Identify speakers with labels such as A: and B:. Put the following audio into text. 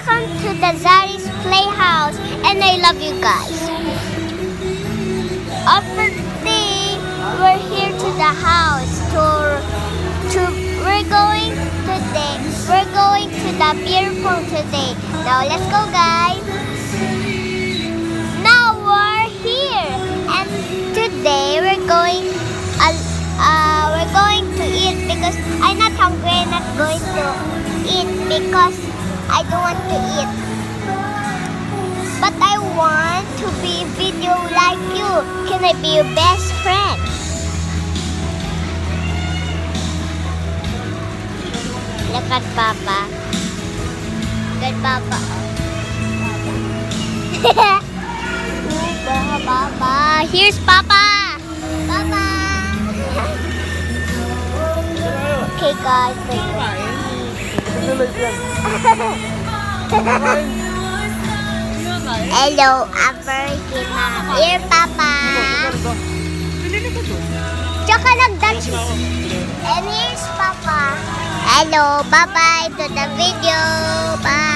A: Welcome to the Zari's Playhouse and I love you guys. After day, we're here to the house to to we're going today. We're going to the beer pong today. Now let's go guys. Now we're here and today we're going uh, uh, we're going to eat because I'm not hungry. I'm not going to eat because I don't want to eat. But I want to be video like you. Can I be your best friend? Look at Papa. Good Papa. Ooh, Papa. Here's Papa. Papa. okay guys. Hello, Apergina. Here, Papa. Tsaka nag-Dutch. And here's Papa. Hello, bye-bye to the video. Bye.